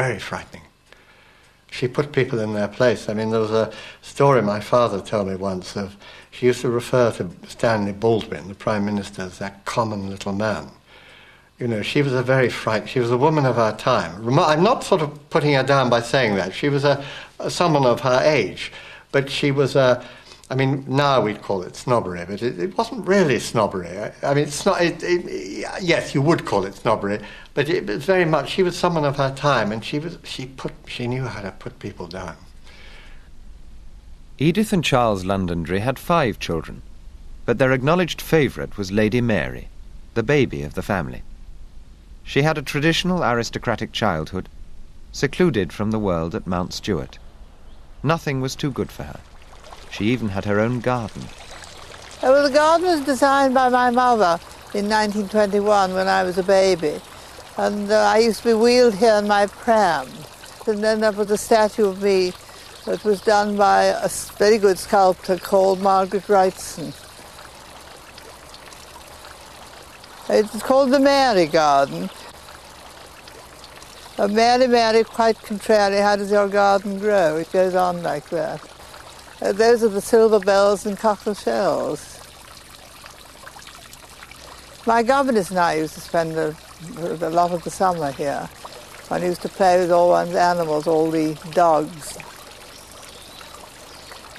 very frightening. She put people in their place. I mean, there was a story my father told me once of she used to refer to Stanley Baldwin, the Prime Minister, as that common little man. You know, she was a very fright. She was a woman of her time. I'm not sort of putting her down by saying that. She was a, a someone of her age, but she was a. I mean, now we'd call it snobbery, but it, it wasn't really snobbery. I, I mean, it's not. It, it, yes, you would call it snobbery, but it was very much. She was someone of her time, and she was. She put. She knew how to put people down. Edith and Charles Londonderry had five children, but their acknowledged favourite was Lady Mary, the baby of the family. She had a traditional aristocratic childhood, secluded from the world at Mount Stewart. Nothing was too good for her. She even had her own garden. Well, the garden was designed by my mother in 1921 when I was a baby. And uh, I used to be wheeled here in my pram. And then there was a statue of me it was done by a very good sculptor called Margaret Wrightson. It's called the Mary Garden. A Mary, Mary, quite contrary, how does your garden grow? It goes on like that. Uh, those are the silver bells and cockle shells. My governess and I used to spend a, a lot of the summer here. One used to play with all one's animals, all the dogs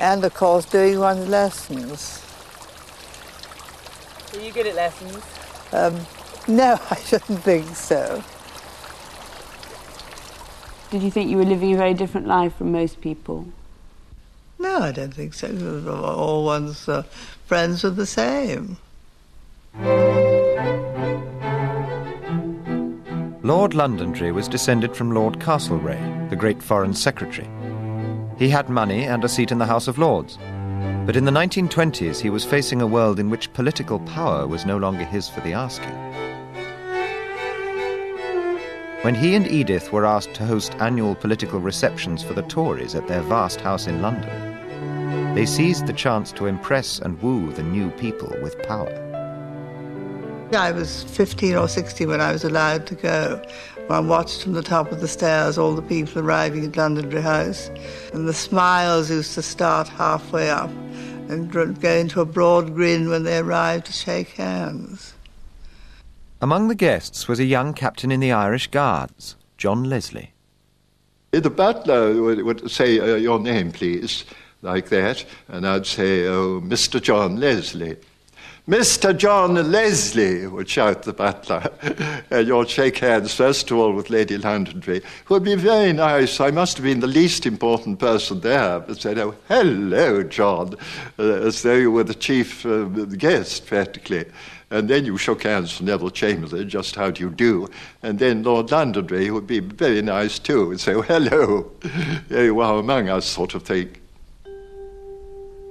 and of course doing one's lessons. Are you good at lessons? Um, no, I shouldn't think so. Did you think you were living a very different life from most people? No, I don't think so. All one's uh, friends are the same. Lord Londonderry was descended from Lord Castlereagh, the great Foreign Secretary. He had money and a seat in the House of Lords. But in the 1920s, he was facing a world in which political power was no longer his for the asking. When he and Edith were asked to host annual political receptions for the Tories at their vast house in London, they seized the chance to impress and woo the new people with power. I was 15 or 16 when I was allowed to go. I watched from the top of the stairs all the people arriving at Londonderry House, and the smiles used to start halfway up and go into a broad grin when they arrived to shake hands. Among the guests was a young captain in the Irish Guards, John Leslie. The butler would, would say, uh, Your name, please, like that, and I'd say, Oh, Mr. John Leslie. Mr. John Leslie, would shout the butler. and you'll shake hands, first of all, with Lady Londonderry, who would be very nice. I must have been the least important person there, but said, Oh, hello, John, uh, as though you were the chief uh, guest, practically. And then you shook hands with Neville Chamberlain, just how do you do? And then Lord Londonderry would be very nice too, and say, oh, hello, here you are among us, sort of thing.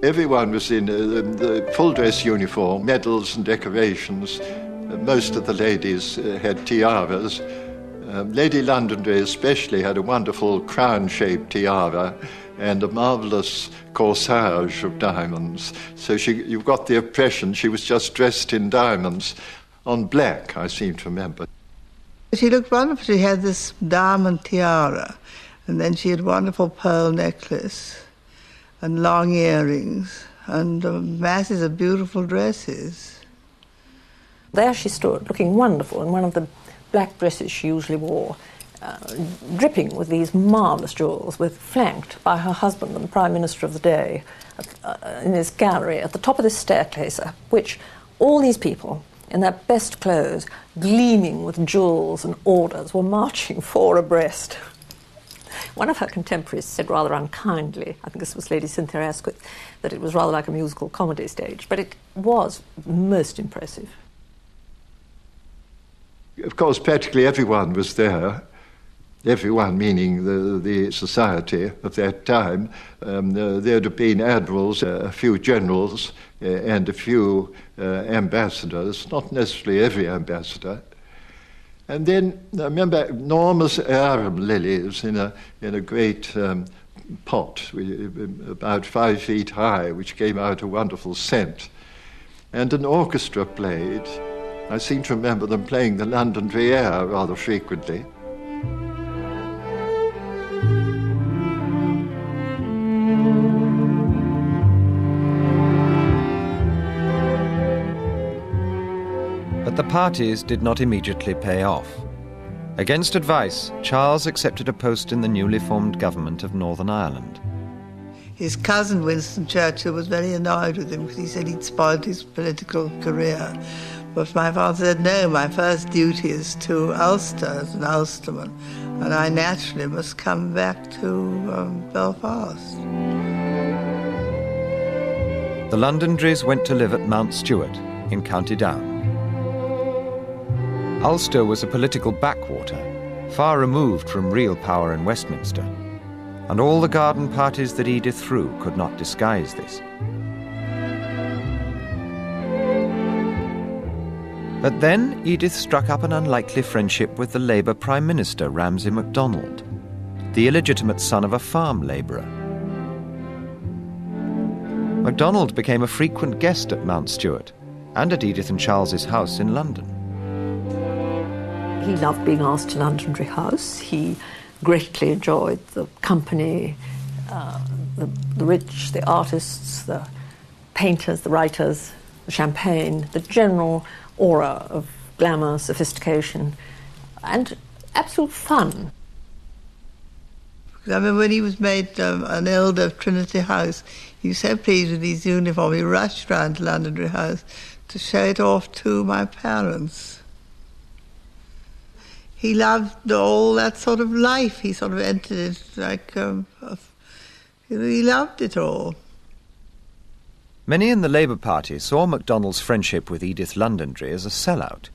Everyone was in uh, the full dress uniform, medals and decorations. Uh, most of the ladies uh, had tiaras. Um, Lady Londonderry especially had a wonderful crown-shaped tiara and a marvelous corsage of diamonds. So she, you got the impression she was just dressed in diamonds on black, I seem to remember. She looked wonderful. She had this diamond tiara, and then she had a wonderful pearl necklace and long earrings and uh, masses of beautiful dresses. There she stood, looking wonderful in one of the black dresses she usually wore, uh, dripping with these marvellous jewels, with flanked by her husband and the Prime Minister of the day uh, in his gallery at the top of this staircase, which all these people in their best clothes, gleaming with jewels and orders, were marching four abreast. One of her contemporaries said rather unkindly, I think this was Lady Cynthia Asquith, that it was rather like a musical comedy stage, but it was most impressive. Of course, practically everyone was there. Everyone, meaning the, the society of that time. Um, uh, there'd have been admirals, uh, a few generals, uh, and a few uh, ambassadors, not necessarily every ambassador. And then I remember enormous arum lilies in a, in a great um, pot, about five feet high, which gave out a wonderful scent. And an orchestra played. I seem to remember them playing the London air rather frequently. Parties did not immediately pay off. Against advice, Charles accepted a post in the newly formed government of Northern Ireland. His cousin Winston Churchill was very annoyed with him because he said he'd spoiled his political career. But my father said, no, my first duty is to Ulster as an Ulsterman, and I naturally must come back to um, Belfast. The Londonderries went to live at Mount Stewart in County Down. Ulster was a political backwater, far removed from real power in Westminster, and all the garden parties that Edith threw could not disguise this. But then Edith struck up an unlikely friendship with the Labour Prime Minister Ramsay MacDonald, the illegitimate son of a farm labourer. MacDonald became a frequent guest at Mount Stewart and at Edith and Charles's house in London. He loved being asked to Londonderry House. He greatly enjoyed the company, uh, the, the rich, the artists, the painters, the writers, the champagne, the general aura of glamour, sophistication, and absolute fun. I remember when he was made um, an elder of Trinity House, he was so pleased with his uniform, he rushed round to Londonderry House to show it off to my parents. He loved all that sort of life. He sort of entered it like, um, he loved it all. Many in the Labour Party saw MacDonald's friendship with Edith Londonderry as a sellout.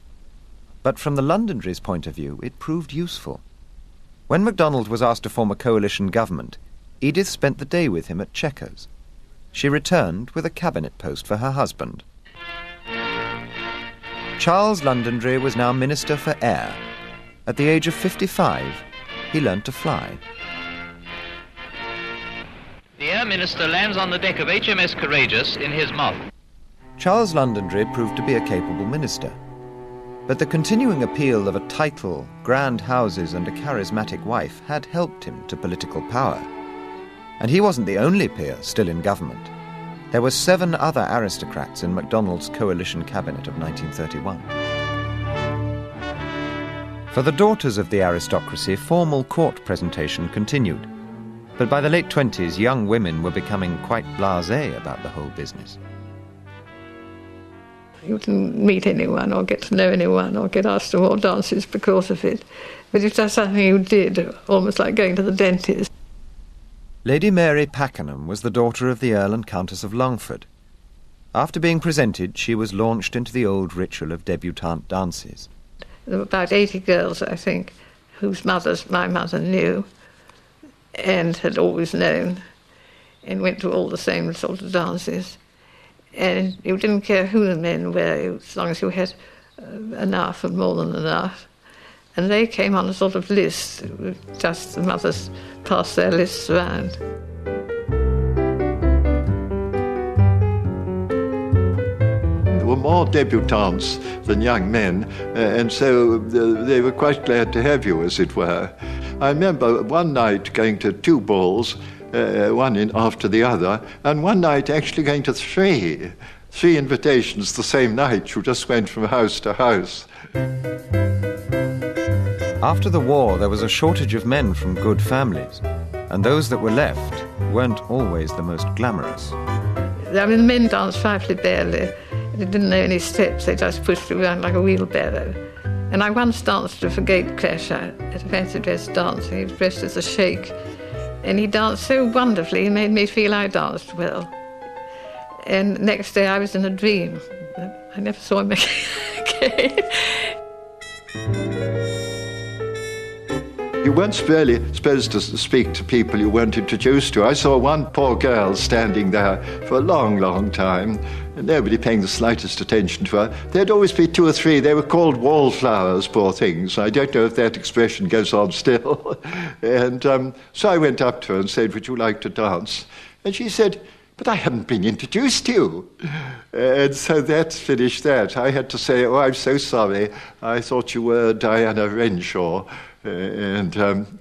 But from the Londonderry's point of view, it proved useful. When MacDonald was asked to form a coalition government, Edith spent the day with him at Chequers. She returned with a cabinet post for her husband. Charles Londonderry was now Minister for Air. At the age of 55, he learned to fly. The Air Minister lands on the deck of HMS Courageous in his moth. Charles Londonderry proved to be a capable minister. But the continuing appeal of a title, grand houses, and a charismatic wife had helped him to political power. And he wasn't the only peer still in government. There were seven other aristocrats in MacDonald's coalition cabinet of 1931. For the daughters of the aristocracy, formal court presentation continued. But by the late 20s, young women were becoming quite blasé about the whole business. You wouldn't meet anyone or get to know anyone or get asked to more dances because of it. But it's just something you did, almost like going to the dentist. Lady Mary Pakenham was the daughter of the Earl and Countess of Longford. After being presented, she was launched into the old ritual of debutante dances. There were about 80 girls, I think, whose mothers my mother knew and had always known and went to all the same sort of dances. And you didn't care who the men were, as long as you had uh, enough and more than enough. And they came on a sort of list, just the mothers passed their lists around. Were more debutantes than young men, uh, and so uh, they were quite glad to have you, as it were. I remember one night going to two balls, uh, one in after the other, and one night actually going to three, three invitations the same night. You just went from house to house. After the war, there was a shortage of men from good families, and those that were left weren't always the most glamorous. I mean, men danced frightfully barely. They didn't know any steps, they just pushed around like a wheelbarrow. And I once danced with a gate crasher at a fancy dress dance. He was dressed as a sheikh. And he danced so wonderfully, he made me feel I danced well. And next day I was in a dream. I never saw him again. You weren't really supposed to speak to people you weren't introduced to. I saw one poor girl standing there for a long, long time, and nobody paying the slightest attention to her. There'd always be two or three. They were called wallflowers, poor things. I don't know if that expression goes on still. and um, so I went up to her and said, Would you like to dance? And she said, but I haven't been introduced to you. And so that finished that. I had to say, Oh, I'm so sorry. I thought you were Diana Renshaw. And um,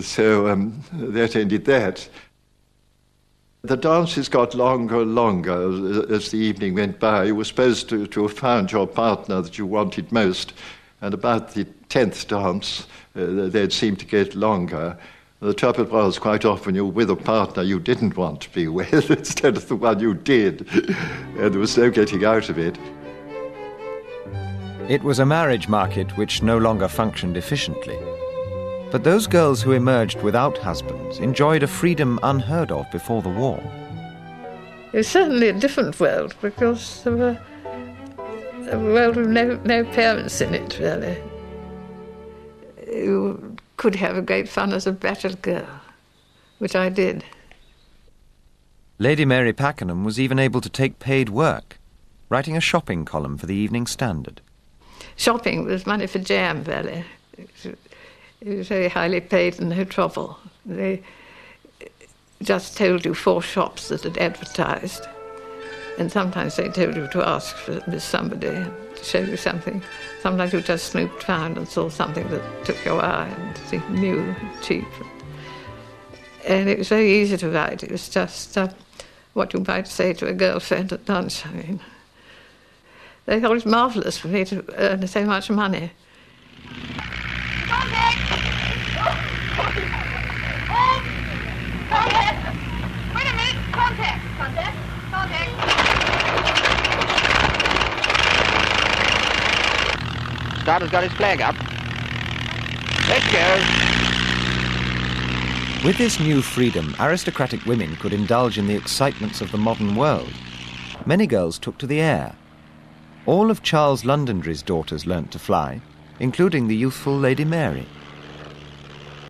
so um, that ended that. The dances got longer and longer as the evening went by. You were supposed to, to have found your partner that you wanted most, and about the tenth dance, uh, they'd seem to get longer. The trouble was, quite often you were with a partner you didn't want to be with instead of the one you did, and there was no getting out of it. It was a marriage market which no longer functioned efficiently. But those girls who emerged without husbands enjoyed a freedom unheard of before the war. It was certainly a different world because there were a world with no, no parents in it, really. You could have a great fun as a battered girl, which I did. Lady Mary Pakenham was even able to take paid work, writing a shopping column for the Evening Standard. Shopping was money for jam, really. It was very highly paid and no trouble. They just told you four shops that had advertised. And sometimes they told you to ask for somebody to show you something. Sometimes you just snooped around and saw something that took your eye and seemed new and cheap. And it was very easy to write. It was just uh, what you might say to a girlfriend at lunch. I mean, they thought it was marvellous for me to earn so much money. Contact! Contact! Starter's got his flag up. Let's go. With this new freedom, aristocratic women could indulge in the excitements of the modern world. Many girls took to the air. All of Charles Londonderry's daughters learnt to fly, including the youthful Lady Mary.